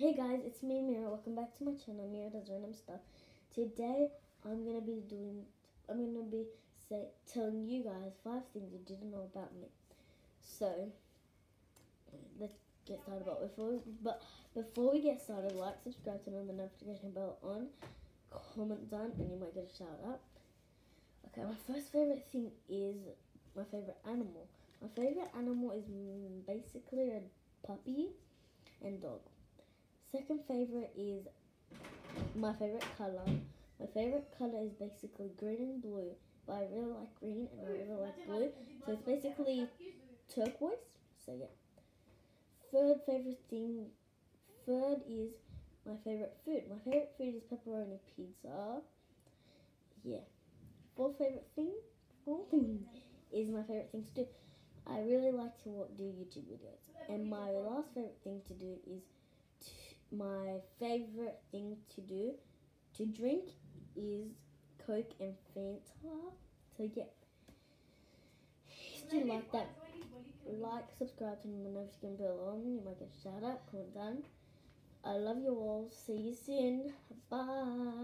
Hey guys, it's me Amira. Welcome back to my channel, Amira does random stuff. Today I'm gonna be doing I'm gonna be say telling you guys five things you didn't know about me. So let's get started. But before but before we get started, like, subscribe, turn on the notification bell on, comment down, and you might get a shout out. Okay, my first favorite thing is my favorite animal. My favorite animal is basically a puppy and dog. Second favorite is my favorite color. My favorite color is basically green and blue, but I really like green and I really like blue. So it's basically turquoise. So yeah. Third favorite thing. Third is my favorite food. My favorite food is pepperoni pizza. Yeah. Fourth favorite thing. Fourth thing is my favorite thing to do. I really like to do YouTube videos, and my last favorite thing to do is my favorite thing to do to drink is Coke and Fanta. So yeah, you like that, like, subscribe, turn the notification bell on. You might get a shout out. Comment down. I love you all. See you soon. Bye.